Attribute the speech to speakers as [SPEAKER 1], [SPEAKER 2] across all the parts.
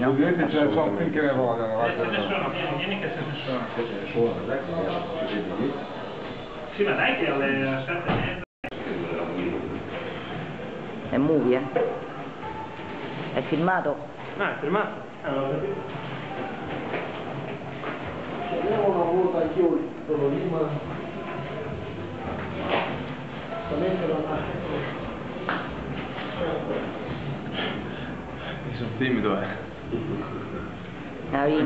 [SPEAKER 1] no?
[SPEAKER 2] Vedete ce ne sono qui che ne vogliono. Eh,
[SPEAKER 3] ce ne sono, vieni che ce ne sono.
[SPEAKER 4] Ce ne sono, dai,
[SPEAKER 3] Sì, ma dai che alle sette e mezza.
[SPEAKER 1] È movie, eh? È filmato?
[SPEAKER 3] No, è filmato. Allora.
[SPEAKER 4] Abbiamo una volta anch'io, sono lì, ma... Solamente non
[SPEAKER 2] ha... sono timido eh.
[SPEAKER 1] Now you.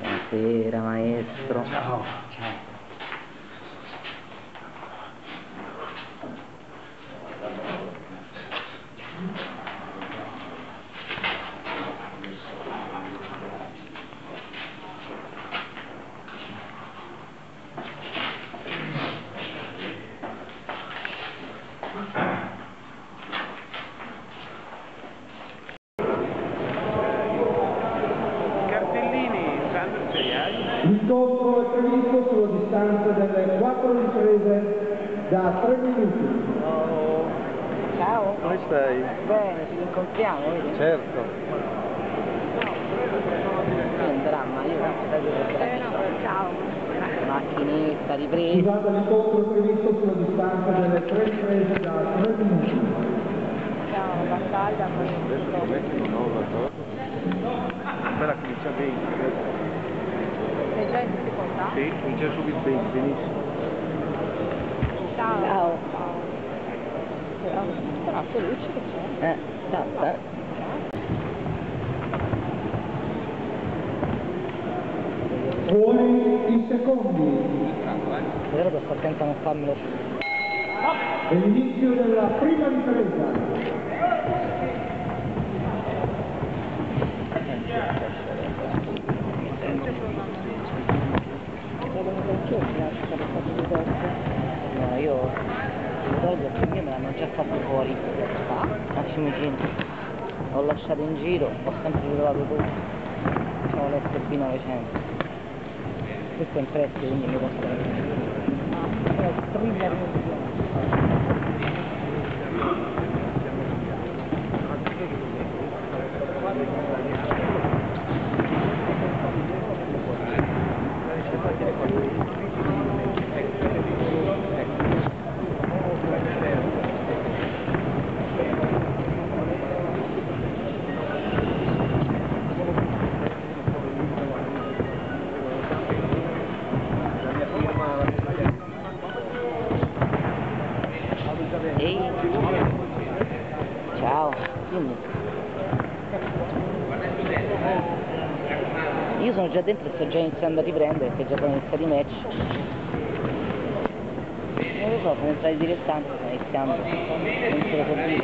[SPEAKER 1] Buonasera maestro. Ciao. questo è il prezzo quindi mi costa ah, però thriller è andato a riprendere perché già poi inizia di match. Non lo so, come stai direttando, stai rischiando, non se lo
[SPEAKER 2] so dire.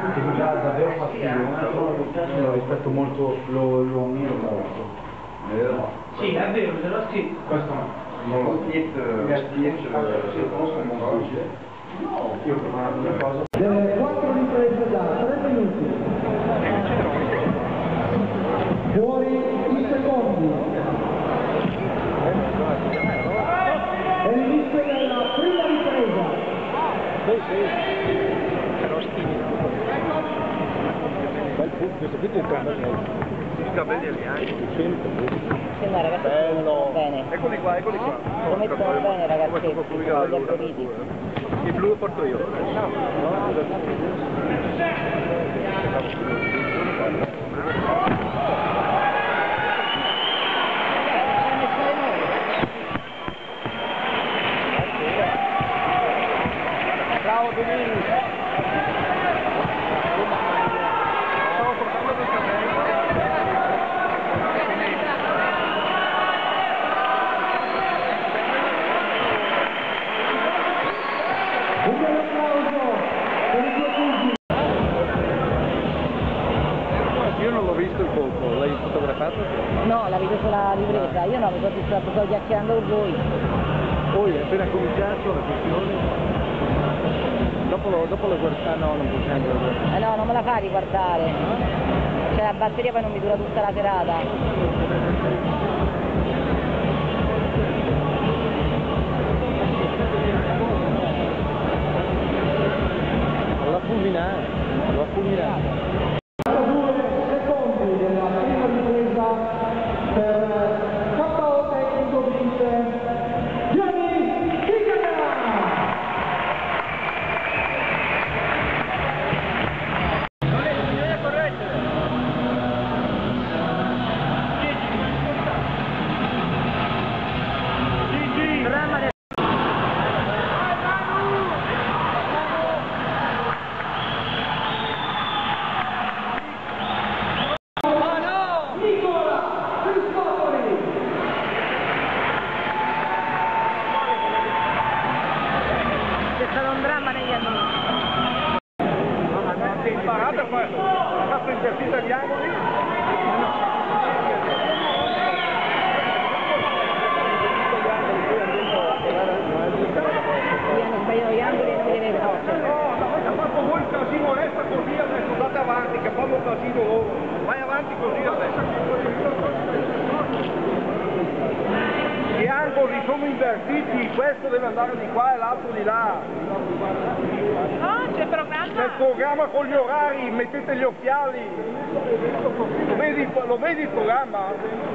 [SPEAKER 2] futuro.
[SPEAKER 5] dà davvero fastidio, lo rispetto molto, lo, lo ammiro molto.
[SPEAKER 6] Sì, è vero, se no sì.
[SPEAKER 5] Questo no. Io ho preparato una cosa.
[SPEAKER 7] Questo qui ti sta bene. Sta bene
[SPEAKER 5] lì anche. Sì,
[SPEAKER 1] ma ragazzi, Bello. bene.
[SPEAKER 5] Eccoli qua, eccoli qua.
[SPEAKER 1] Lo mettono bene ragazzi, sono gli apriti.
[SPEAKER 5] Il blu lo porto io.
[SPEAKER 1] No. no. a riguardare. Cioè la batteria poi non mi dura tutta la serata.
[SPEAKER 5] L'ha fulminata eh. l'ha fulminata Lo vedi, il programma?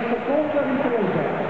[SPEAKER 1] proposta contra a
[SPEAKER 8] empresa.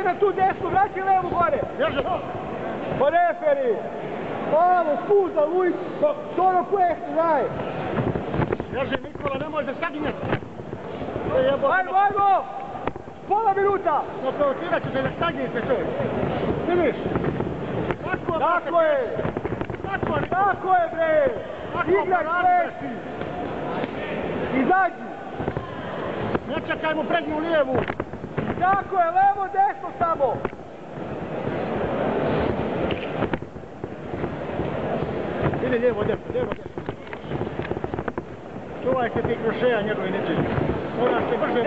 [SPEAKER 8] Čekajte na tu desnu, vraćaj levu gore. Pa referi. Ovo, scusa, lui, solo questo, dai.
[SPEAKER 9] Bježe Nikola, nemoj da saginjati. To je.
[SPEAKER 8] Ajmo, ajmo. Pola minuta.
[SPEAKER 9] Nokautirat ću te da saginjete čovjek. Vidiš? Tako,
[SPEAKER 8] Tako je.
[SPEAKER 9] Tako, Nikola.
[SPEAKER 8] Tako je, bre.
[SPEAKER 9] Bravo,
[SPEAKER 8] kreši. Izađi.
[SPEAKER 9] Ne čekaj mu prednju lijevu.
[SPEAKER 8] Tako je, levo, desno samo.
[SPEAKER 9] Ili lijevo, desno, lijevo, desno. Čuvaj se ti krošeja njegovi neće. Moraš se brže...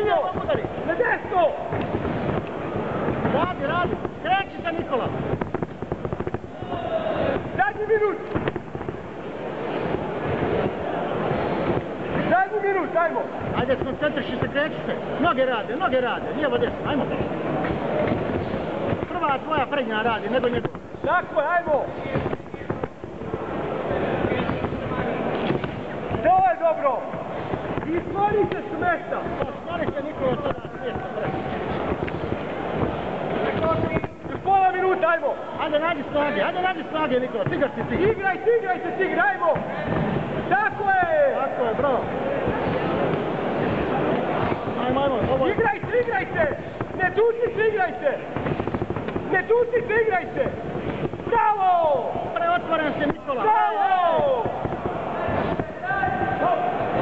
[SPEAKER 8] Idemo na desno.
[SPEAKER 9] Radi, radi. Kreći se, Nikola.
[SPEAKER 8] Zadnji minut. Zadnji minut, ajmo.
[SPEAKER 9] Ajde, skoncentriši se, kreći se. Noge rade, noge rade. Lijevo, desno, ajmo. Prva tvoja prednja radi, nego njegov.
[SPEAKER 8] Tako je, ajmo. To je dobro. I stvori
[SPEAKER 9] Stvari se, Nikola, sada svijesta, bre.
[SPEAKER 8] Još pola minuta, ajmo.
[SPEAKER 9] Ajde, nađi snage, ajde, nađi snage, Nikola. Tigar si ti.
[SPEAKER 8] Igraj, igraj se, tigra, ajmo. Tako je.
[SPEAKER 9] Tako je, bravo. Ajmo, ajmo, ovo je...
[SPEAKER 8] Igraj se, igraj se. Ne tuci se, igraj se. Ne tuci se, igraj se. Bravo.
[SPEAKER 9] Preotvoren se, Nikola.
[SPEAKER 8] Bravo.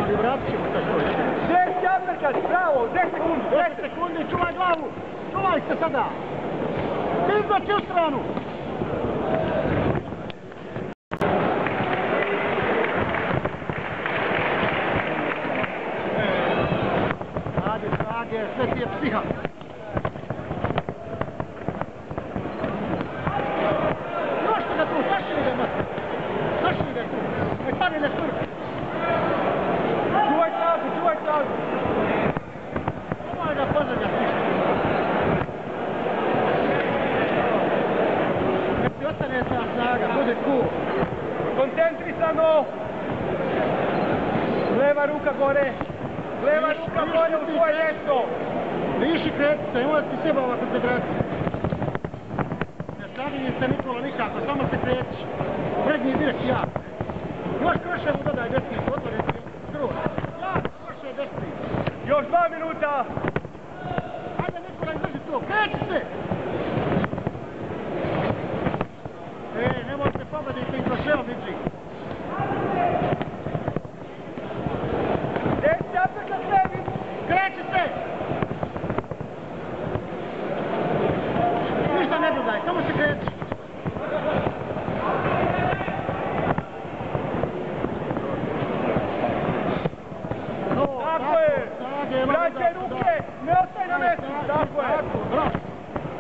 [SPEAKER 9] Ali vratit ćemo sad to.
[SPEAKER 8] Aperkat, bravo. 10 sekundi,
[SPEAKER 9] 10
[SPEAKER 8] 10
[SPEAKER 9] sekundi, čuvaj glavu. Čuvaj se sada. Izbaci u stranu. sve ti je psiha. Još ti ga tu, sašli ga mati. Sašli ga tu. Ne padne na smrt.
[SPEAKER 8] Čuvaj stazu, čuvaj stazu.
[SPEAKER 9] Nemoj da pozadnjaš ništa. Nek ti ostane ta snaga, budi cool.
[SPEAKER 8] Koncentrisano. Leva ruka gore. Leva ruka gore u svoje mjesto.
[SPEAKER 9] Viši kretite, nemoj ti seba ova koncentracija. Ne slaginje se Nikola nikako, samo se krećiš. Prednji direkt jak. Još kroševu dodaj desni, otvore ti skroz. Jak, kroše desni.
[SPEAKER 8] Još dva minuta.
[SPEAKER 9] Ajde Nikola, izdrži to, kreći se! E, nemojte pobediti kroševom iđi.
[SPEAKER 8] Desni apet na sebi.
[SPEAKER 9] Kreći se! Ništa ne dodaj, samo se kreći. To,
[SPEAKER 8] Tako je.
[SPEAKER 9] snage, malo
[SPEAKER 8] Vraćaj
[SPEAKER 9] da-
[SPEAKER 8] ruke.
[SPEAKER 9] da.
[SPEAKER 8] Ne ostaj na mjestu. Tako je.
[SPEAKER 9] Tako, bravo.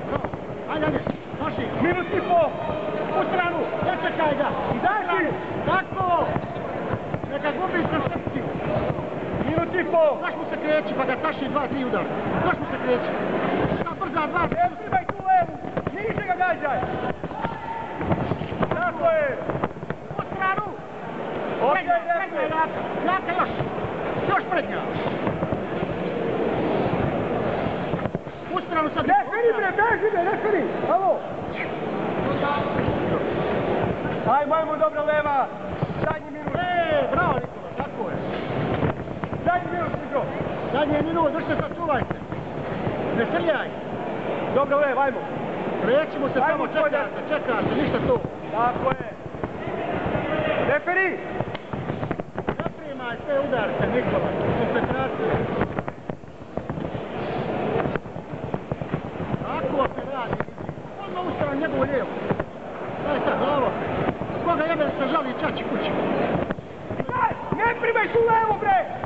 [SPEAKER 9] Bravo. Ajde, ajde, noši.
[SPEAKER 8] Minut i po.
[SPEAKER 9] U stranu, ne čekaj ga. I
[SPEAKER 8] Daži.
[SPEAKER 9] Tako. Neka gubi koncepciju.
[SPEAKER 8] Minut i po.
[SPEAKER 9] Znaš mu se kreći, pa ga taši dva, tri udara. Znaš mu se kreći. Šta brza, dva,
[SPEAKER 8] Evo, tribaj tu levu. Niže ga gađaj. Tako je.
[SPEAKER 9] u stranu. Prednja, prednja, jaka. Jaka još. Još prednja. U stranu sad.
[SPEAKER 8] Referi bre, beži bre, referi. Alo. Ajmo, ajmo, dobra leva. Zadnji minut.
[SPEAKER 9] E, bravo Nikola, tako je.
[SPEAKER 8] Zadnji minut, Niko.
[SPEAKER 9] Zadnji je minut, držite se, čuvaj se. Ne srljaj.
[SPEAKER 8] Dobra leva, ajmo.
[SPEAKER 9] Prećimo se, samo
[SPEAKER 8] tvoj
[SPEAKER 9] čekate, čekate, ništa to.
[SPEAKER 8] Tako je. Referi.
[SPEAKER 9] Ne primaj sve udarce, Nikola, koncentracija. Tako se radi, odmah ustava njegovu lijevu. Daj sad, glavo. Koga jebe da se žali čači kući.
[SPEAKER 8] Ne primaj tu levu, bre.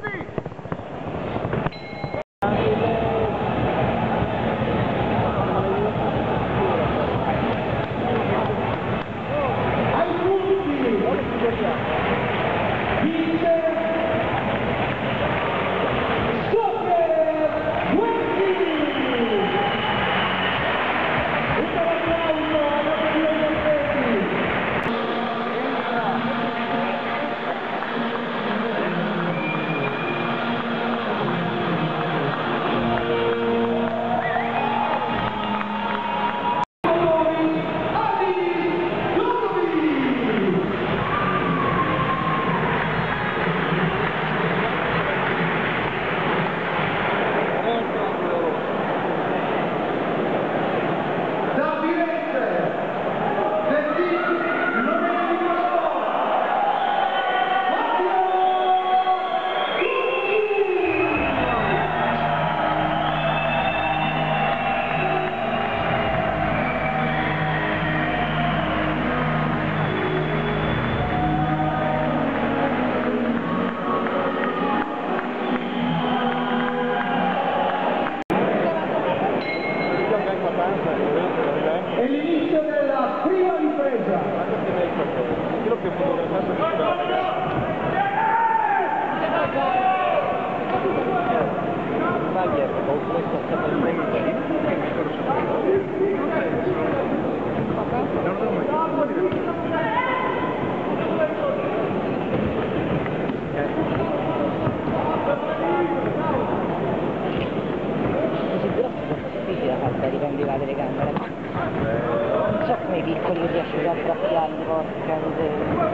[SPEAKER 10] Grazie. so come i piccoli riescono a graffiarli, porca miseria.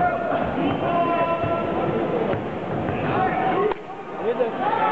[SPEAKER 1] Vedete?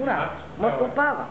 [SPEAKER 1] furado,
[SPEAKER 5] no
[SPEAKER 10] topaba.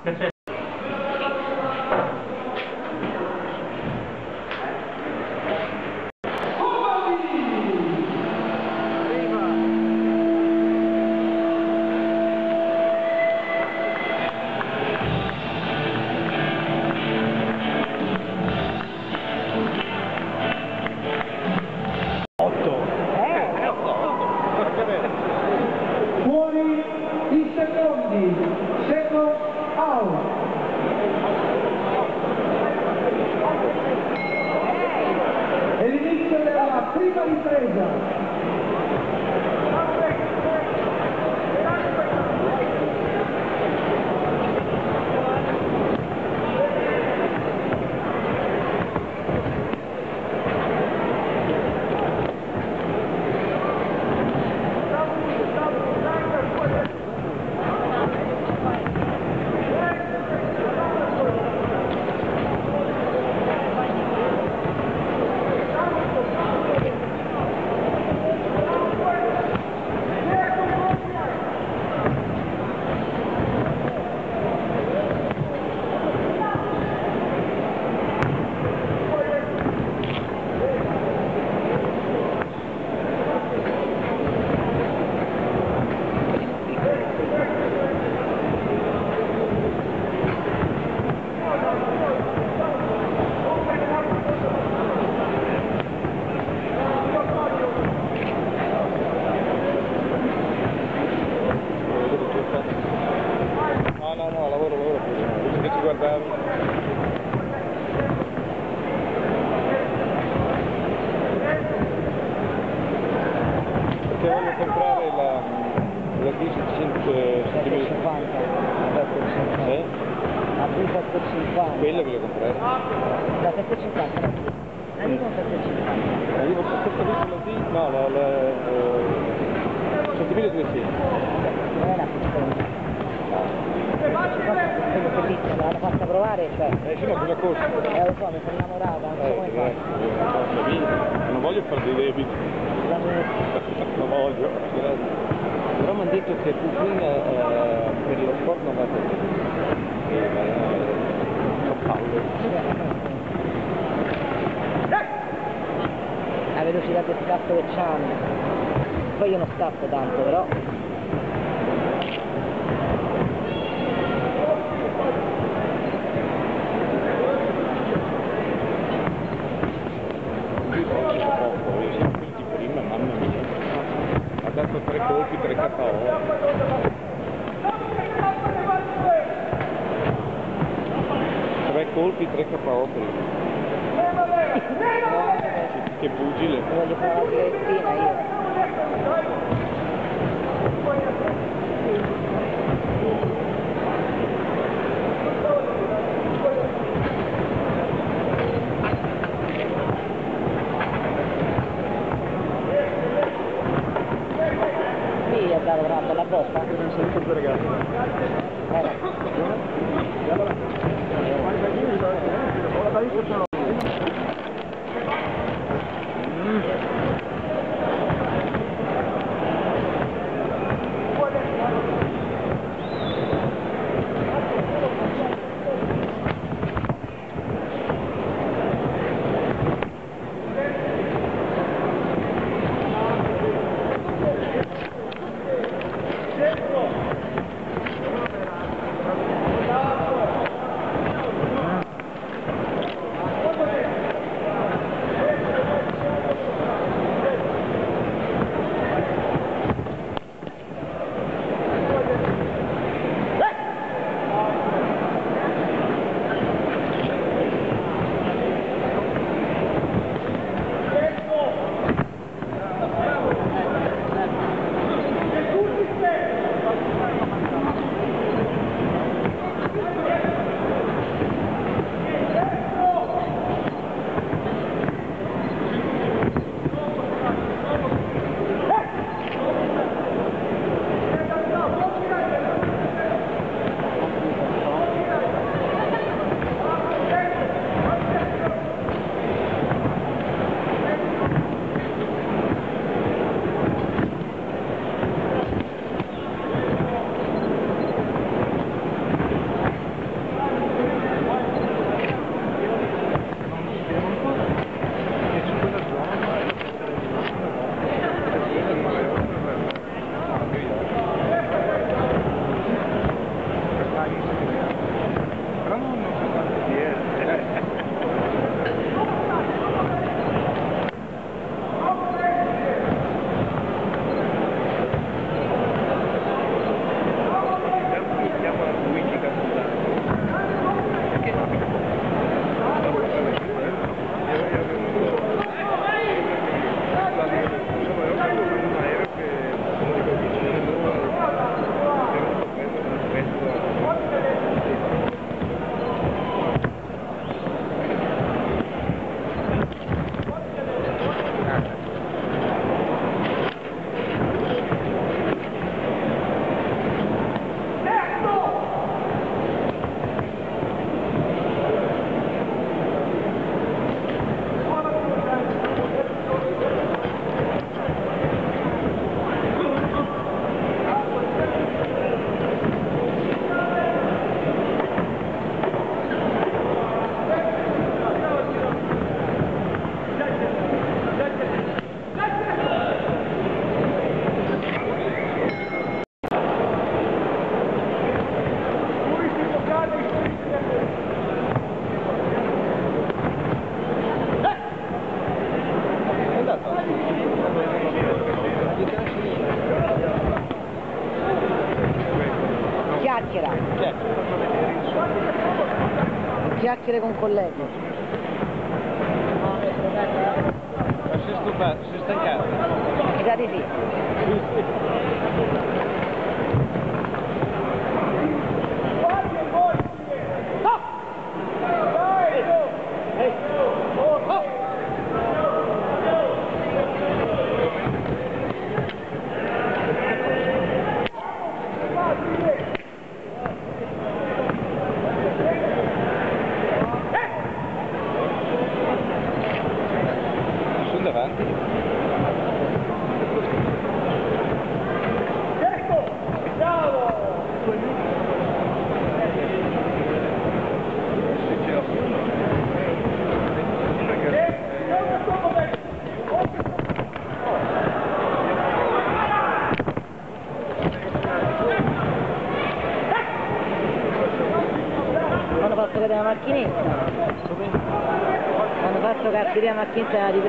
[SPEAKER 10] get that even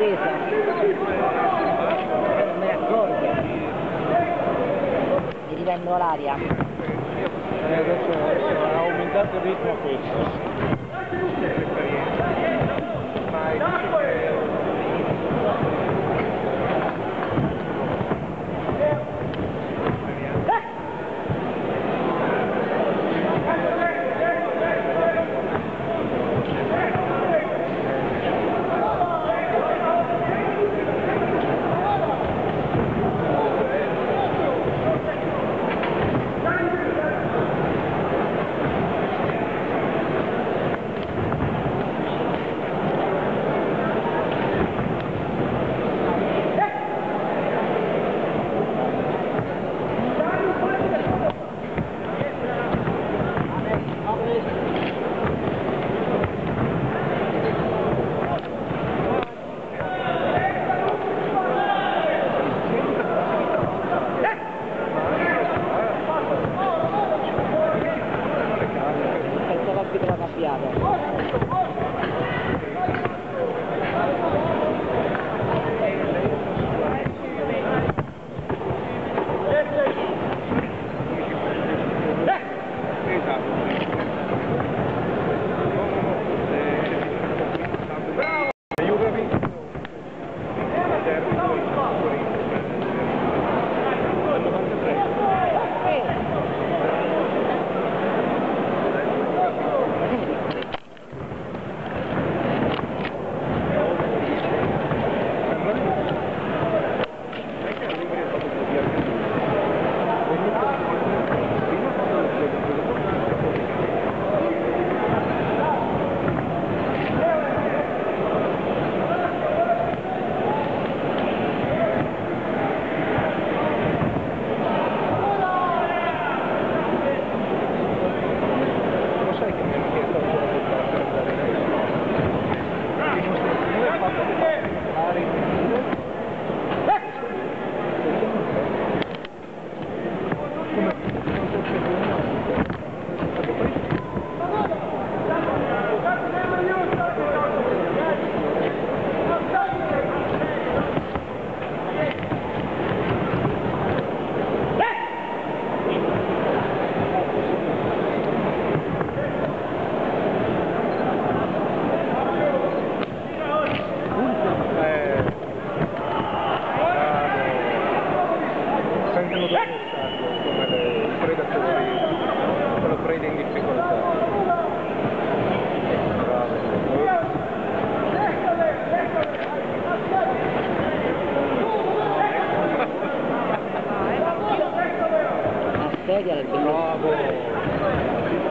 [SPEAKER 10] y.